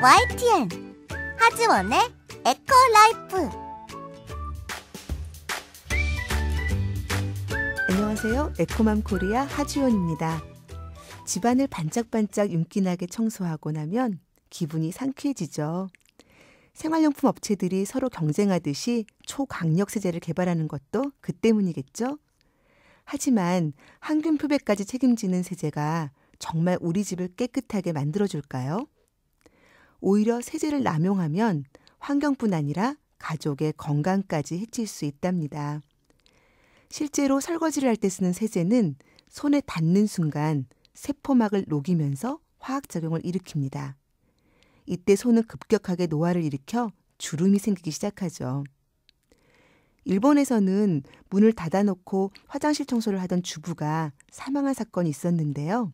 YTN 하지원의 에코라이프 안녕하세요. 에코맘 코리아 하지원입니다. 집안을 반짝반짝 윤기나게 청소하고 나면 기분이 상쾌해지죠. 생활용품 업체들이 서로 경쟁하듯이 초강력 세제를 개발하는 것도 그 때문이겠죠? 하지만 항균 표백까지 책임지는 세제가 정말 우리 집을 깨끗하게 만들어줄까요? 오히려 세제를 남용하면 환경뿐 아니라 가족의 건강까지 해칠 수 있답니다. 실제로 설거지를 할 때 쓰는 세제는 손에 닿는 순간 세포막을 녹이면서 화학작용을 일으킵니다. 이때 손은 급격하게 노화를 일으켜 주름이 생기기 시작하죠. 일본에서는 문을 닫아놓고 화장실 청소를 하던 주부가 사망한 사건이 있었는데요.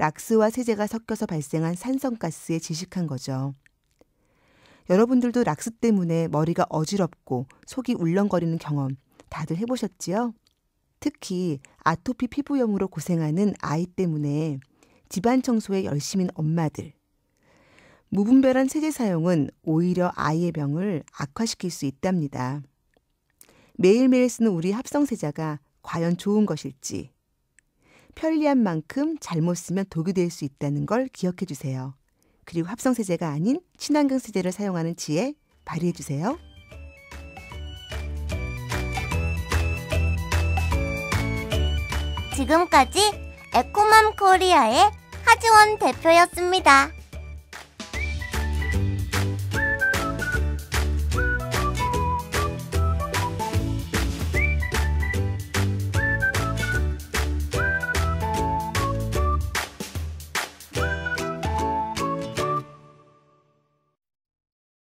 락스와 세제가 섞여서 발생한 산성가스에 질식한 거죠. 여러분들도 락스 때문에 머리가 어지럽고 속이 울렁거리는 경험 다들 해보셨지요? 특히 아토피 피부염으로 고생하는 아이 때문에 집안 청소에 열심인 엄마들. 무분별한 세제 사용은 오히려 아이의 병을 악화시킬 수 있답니다. 매일매일 쓰는 우리 합성세자가 과연 좋은 것일지, 편리한 만큼 잘못 쓰면 독이 될 수 있다는 걸 기억해 주세요. 그리고 합성 세제가 아닌 친환경 세제를 사용하는 지혜 발휘해 주세요. 지금까지 에코맘 코리아의 하지원 대표였습니다.